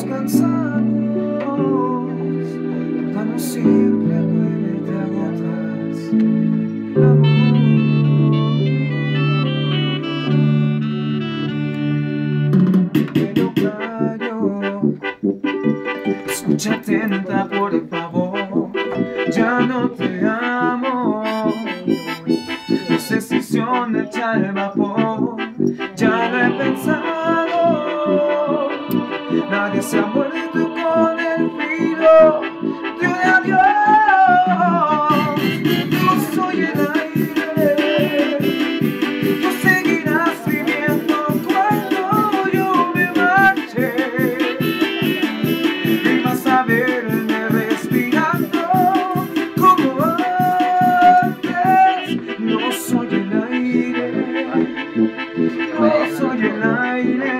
estamos cansados, tan simple duele te agotas. Escucha atenta por el favor, ya no te amo. Tu decisión de echar el vapor, ya lo he pensado. Nadie se ha muerto con el filo de un adiós. No soy el aire, tú seguirás viviendo cuando yo me marche. Y vas a verme respirando como antes. No soy el aire, no soy el aire.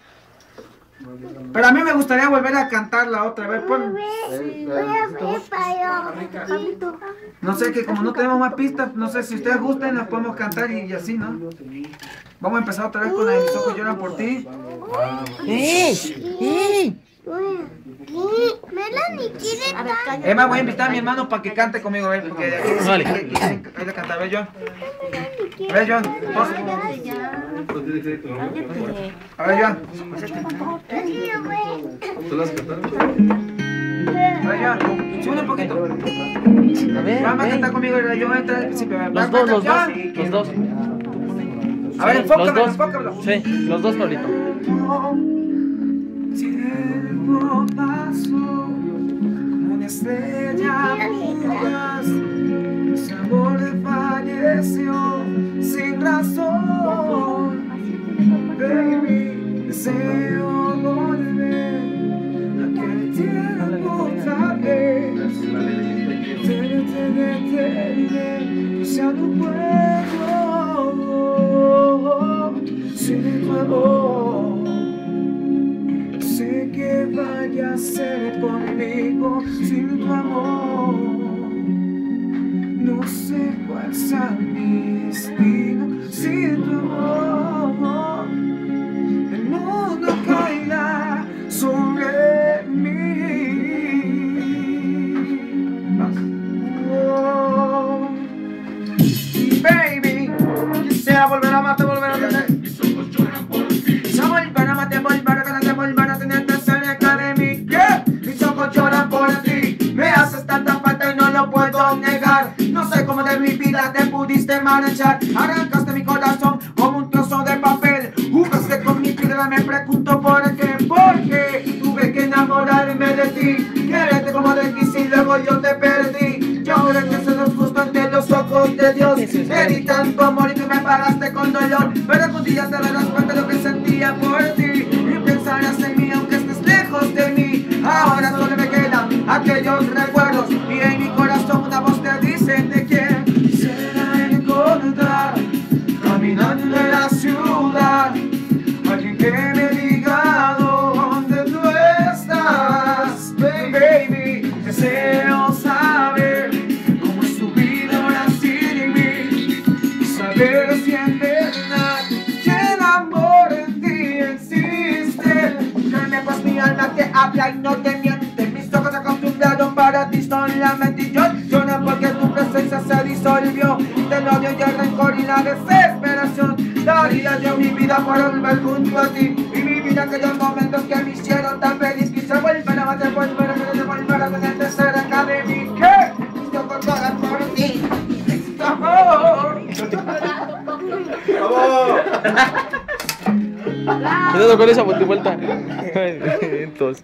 Pero a mí me gustaría volver a cantarla otra vez. Pon- no sé, que como no tenemos más pistas, no sé si ustedes gusten, las podemos cantar y, y así, ¿no? Vamos a empezar otra vez con la de mis ojos lloran por ti. ¡Eh! ¡Eh! Quiere A ver. Emma, voy a invitar a mi hermano para que cante conmigo, a ver, porque de aquí Vale. ahí le canta, a ver, John. A ver, John. vos. Cállate ya. Cállate. A ver, John. A ver, John. Sube un poquito. A ver, Vamos a cantar conmigo, yo entra al principio. a ver, Los dos, los dos. John. Los dos. A ver, enfócamelo, los dos. enfócamelo. Sí, los dos, Pablito. Tiempo pasó estrella fugaz. Su amor falleció sin razón. Baby, deseo volver a aquel tiempo tal vez. Tenerte, pues ya no puedo sin tu amor. Sin tu amor. No sé cuál sea mi destino sin tu amor. El mundo caerá sobre mí. Oh. Baby, quisiera volver a amarte, volver a tener. Negar. No sé cómo de mi vida te pudiste marchar. Arrancaste mi corazón como un trozo de papel. Jugaste con mi piedra, me pregunto por qué. ¿Por qué? Tuve que enamorarme de ti. Quererte como de ti y luego yo te perdí. Y ahora que se nos justo ante los ojos de Dios. Te di tanto amor y tú me pagaste con dolor. Pero algún día te darás cuenta de lo que sentía por ti. Y pensarás en mí aunque estés lejos de mí. Ahora solo me quedan aquellos Y verdad que el amor en ti existe. Créeme pues mi alma te habla y no te miente. Mis ojos se acostumbraron para ti solamente y yo lloro porque tu presencia se disolvió. Y el odio y el rencor y la desesperación. Daría yo mi vida por volver junto a ti. Y vivir aquellos momentos que me hicieron tan feliz. Quise volver a amarte, volver a tenerte, volver a tenerte cerca de mí. Que lloran por ti. Este amor. Cuidado con esa vuelta. Entonces.